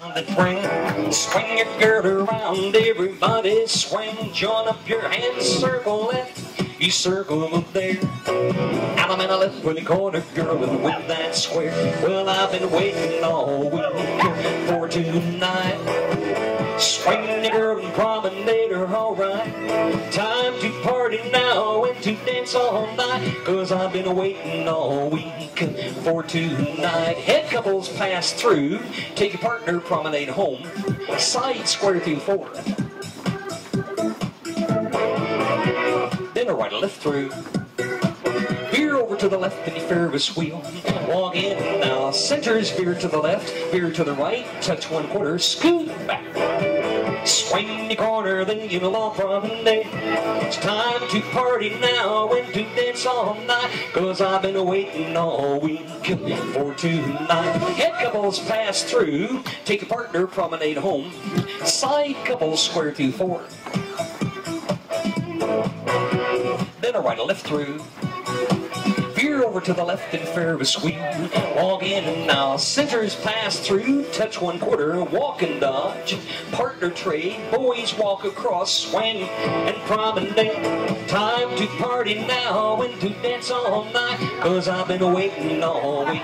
The swing your girl around, everybody swing, join up your hands, circle left, you circle up there. allemande left the corner girl and with that square. Well, I've been waiting all week for tonight. Swing the girl and promenade her alright. Time to dance all night. Cause I've been waiting all week for tonight. Head couples pass through. Take your partner, promenade home. Side square through four. Then a right, a left through. Veer over to the left in the Ferris wheel. Walk in now. Centers veer to the left, veer to the right. Touch one quarter, scoot back. Swing the corner, then you belong promenade. It's time to party now and to dance all night. Cause I've been waiting all week for tonight. Head couples pass through. Take a partner, promenade home. Side couples square through four. Then a right, a left through. Veer over to the left and Ferris wheel. Walk in and now. Centers pass through. Touch one quarter. Walk and dodge. Partner trade. Boys walk across. Swing and promenade. Time to party now and to dance all night. Cause I've been waiting all week.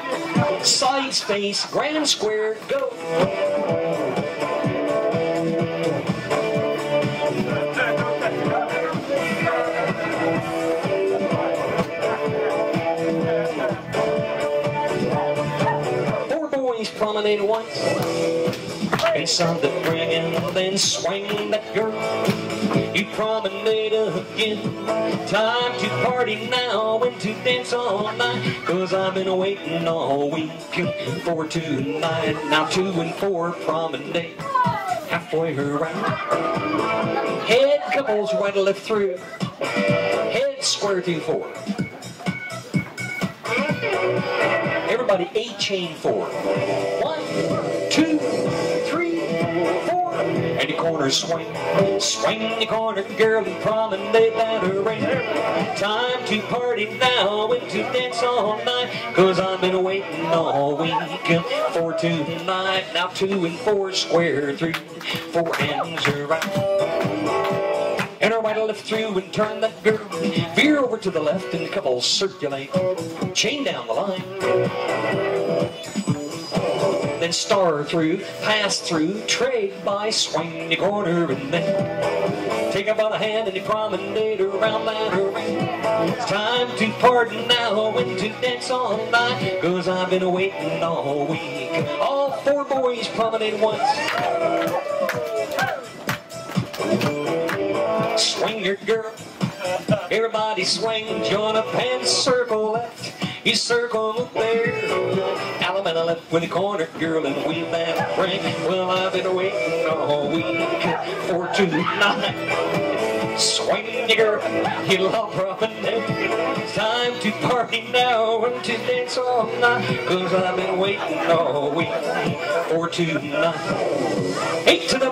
Sides face. Grand square. Go. Promenade once. and saw the ringing, then swing that girl. You promenade again. Time to party now and to dance all night. Cause I've been waiting all week for tonight. Now two and four promenade. Halfway around. Head couples right left through. Head square through four. Everybody eight chain four. One, two, three, four. And the corner swing. Swing the corner, girl, and promenade that ring. Time to party now and to dance all night. Cause I've been waiting all week for tonight. Now two and four square through, Four hands around. Left through and turn that girl. Veer over to the left and couple circulate. Chain down the line. Then star through, pass through, trade by, swing the corner, and then take her by the hand and you promenade around that ring. It's time to party now and to dance all night, cause I've been waiting all week. All four boys promenade once. Swing your girl. Everybody swing, join up and circle left. You circle up there. Allemande left with the corner girl and wheel that ring. Well, I've been waiting all week for tonight. Swing your girl, you love promenade. It's time to party now and to dance all night. Cause I've been waiting all week for tonight. Eight to the